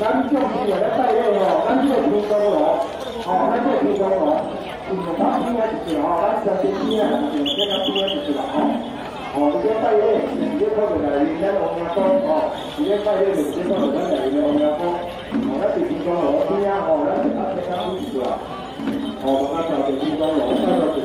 一带一路哦，咱这个听讲哦，哦，咱这个听讲哦，嗯，咱听的就是哦，咱这边听的就是这个听的就是啦哦。哦，一带一路，一个可能来云南红苗峰哦，一个带一路，一个可能来云南红苗峰，哦，咱这听讲哦，听啊哦，咱这咱这讲就是啦，哦，咱这听讲哦，带到这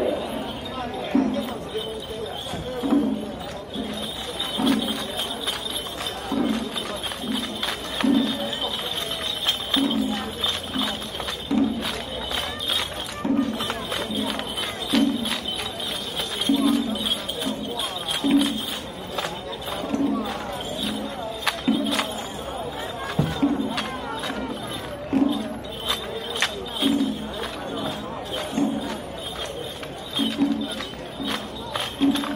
Thank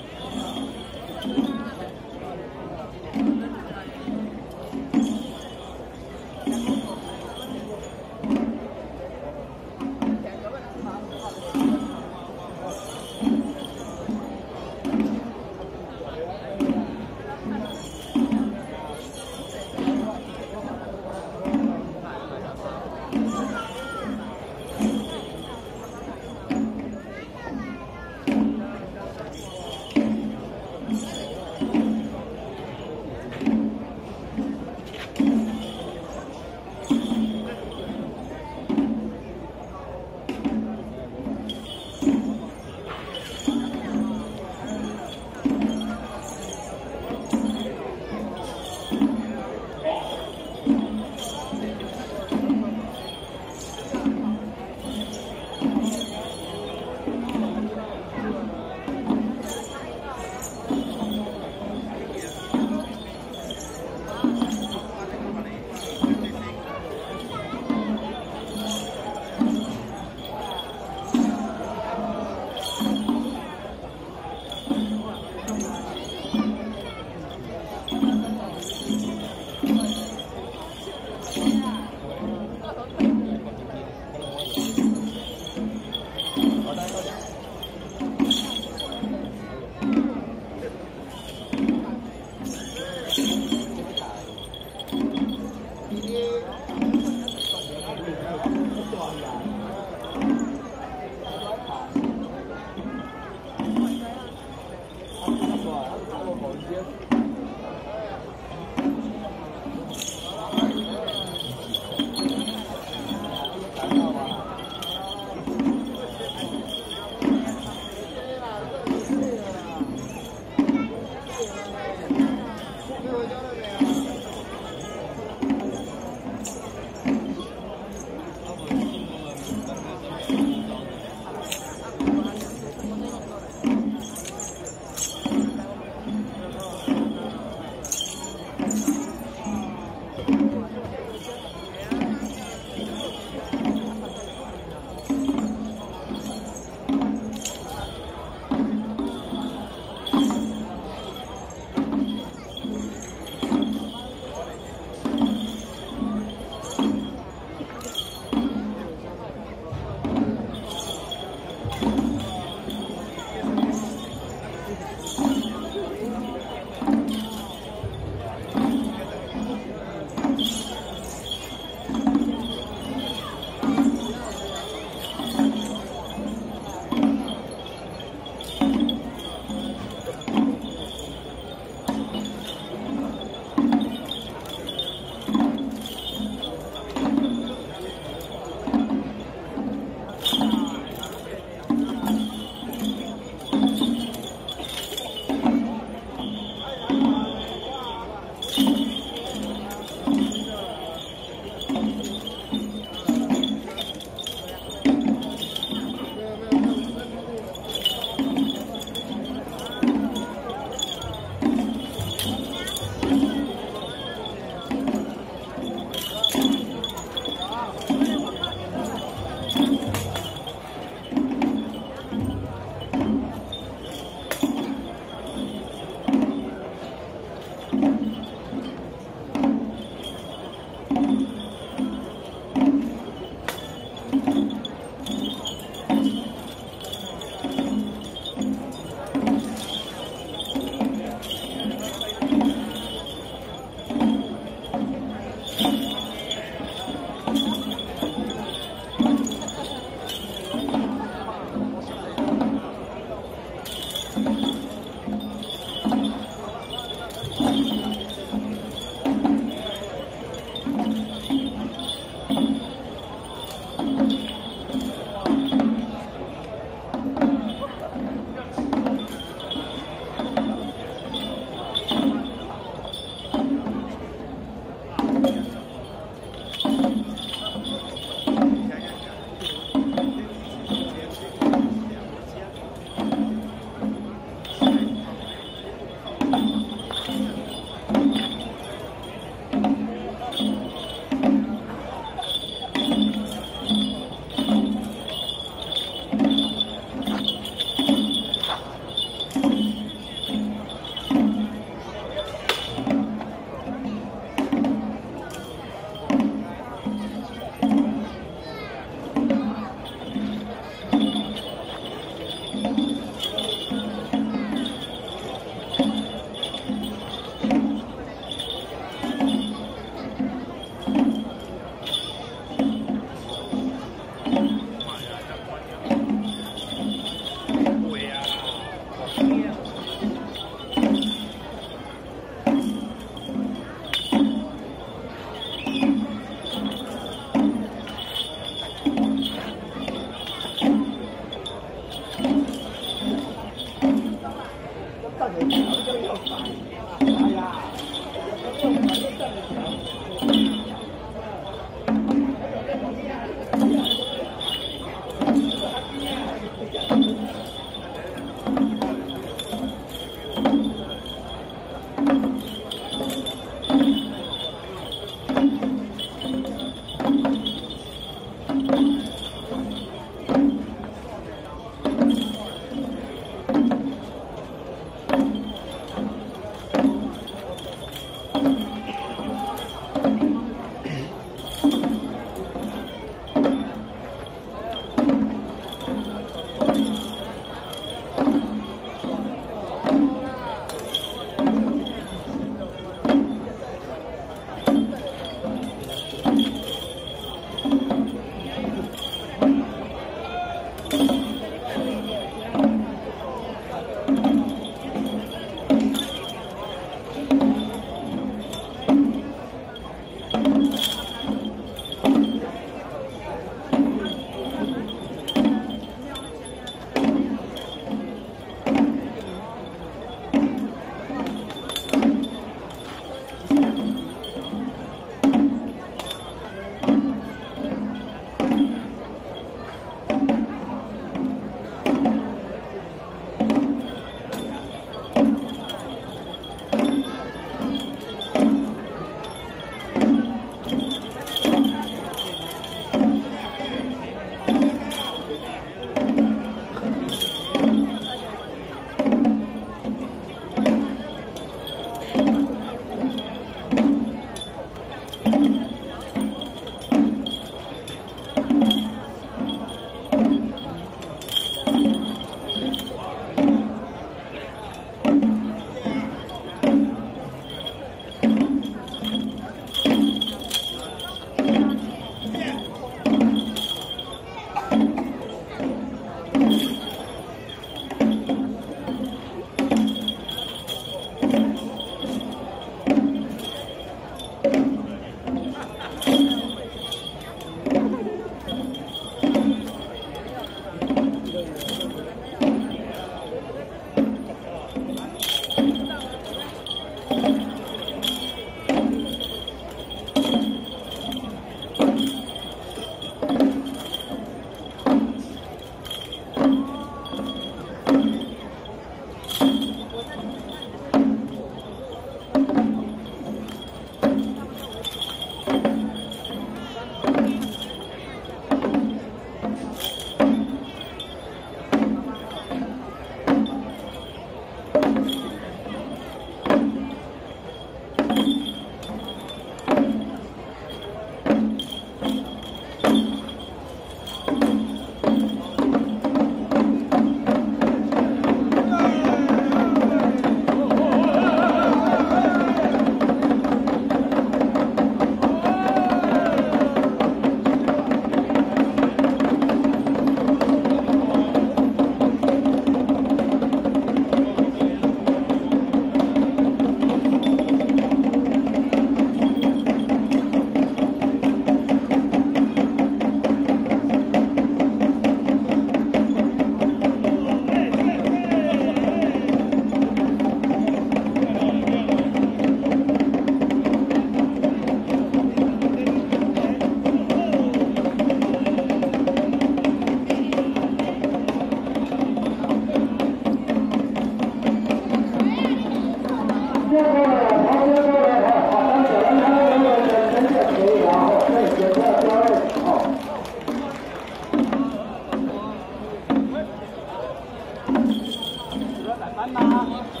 Anh